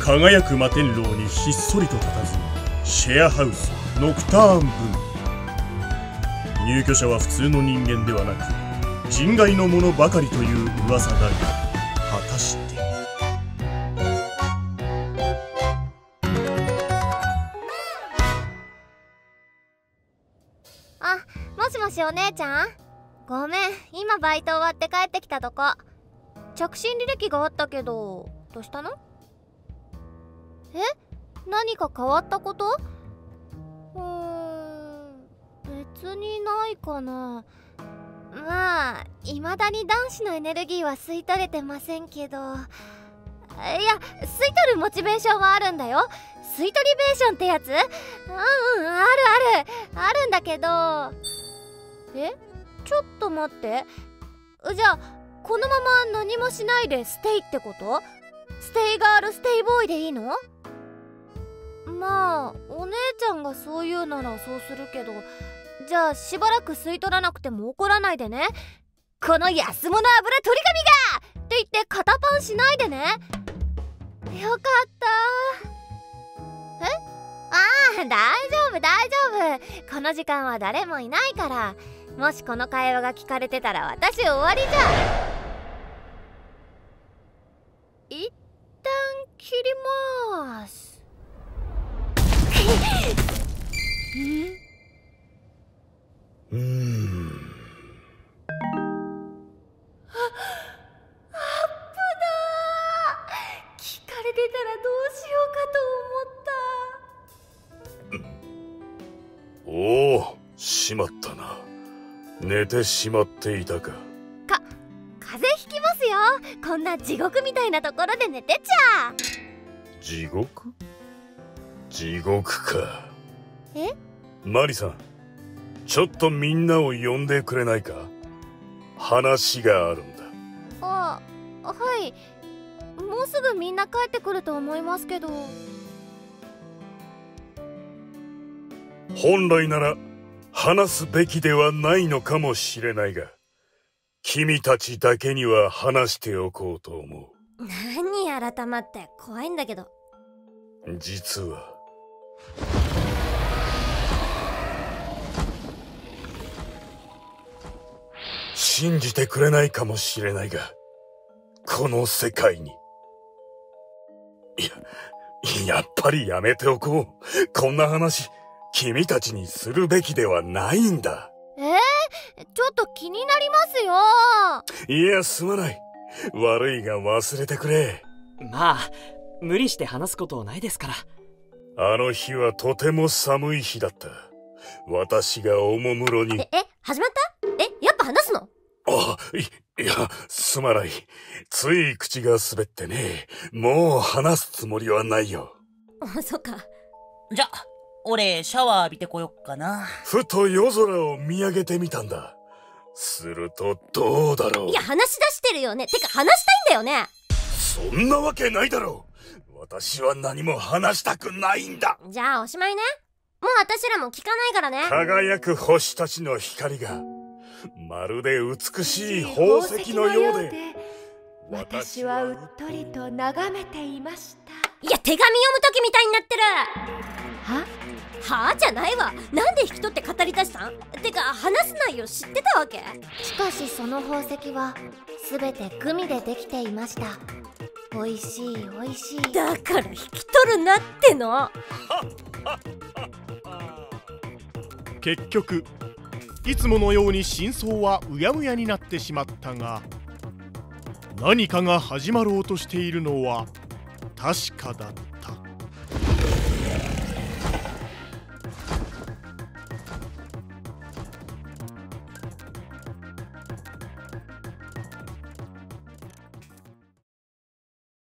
輝く摩天楼にひっそりと佇むシェアハウスノクターンブー入居者は普通の人間ではなく人外のものばかりという噂だが果たして。あもしもしお姉ちゃん？ごめん。今バイト終わって帰ってきたとこ。着信履歴があったけどどうしたの？え？何か変わったこと？うーん別にないかな。まあ未だに男子のエネルギーは吸い取れてませんけど。いや吸い取るモチベーションはあるんだよ。吸い取りベーションってやつ？うんうんあるある。あるんだけど。え？ちょっと待って。じゃあこのまま何もしないで stay ってこと？ stay girl stay boy でいいの？まあお姉ちゃんがそう言うならそうするけど。じゃあしばらく吸い取らなくても怒らないでね。この安物油取り紙が！って言って肩パンしないでね。よかった。え？ああ大丈夫大丈夫。この時間は誰もいないから。もしこの会話が聞かれてたら私終わりじゃ一旦切ります。うーん聞かれてたらどうしようかと思った。おおしまったな寝てしまっていたか。風邪ひきますよ。こんな地獄みたいなところで寝てちゃ。地獄？地獄か。え？マリさんちょっとみんなを呼んでくれないか？話があるんだ。あはい。もうすぐみんな帰ってくると思いますけど。本来なら話すべきではないのかもしれないが君たちだけには話しておこうと思何改まって怖いんだけど。う実は。信じてくれないかもしれないがこの世界に。いややっぱりやめておこう。こんな話君たちにするべきではないんだ。えー、ちょっと気になりますよ。いやすまない。悪いが忘れてくれ。まあ無理して話すことはないですから。あの日はとても寒い日だった。私がおもむろに。ええ始まった？えやっぱ話すの？あいいやすまない。つい口が滑ってね。もう話すつもりはないよ。あそっか。じゃ、俺、シャワー浴びてこよっかな。ふと夜空を見上げてみたんだ。するとどうだろう。いや話し出してるよね。てか話したいんだよね。そんなわけないだろう。私は何も話したくないんだ。じゃあおしまいね。もう私らも聞かないからね。輝く星たちの光がまるで美しい宝石のようで私はうっとりと眺めていました。いや手紙読む時みたいになってる。ははあじゃないわ。なんで引き取って語り出したん？てか話す内容知ってたわけ？しかしその宝石は全てグミでできていました。美味しい美味しい。だから引き取るなっての？結局いつものように真相はうやむやになってしまったが何かが始まろうとしているのは確かだった